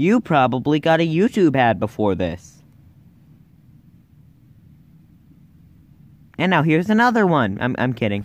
You probably got a YouTube ad before this. And now here's another one. I'm, I'm kidding.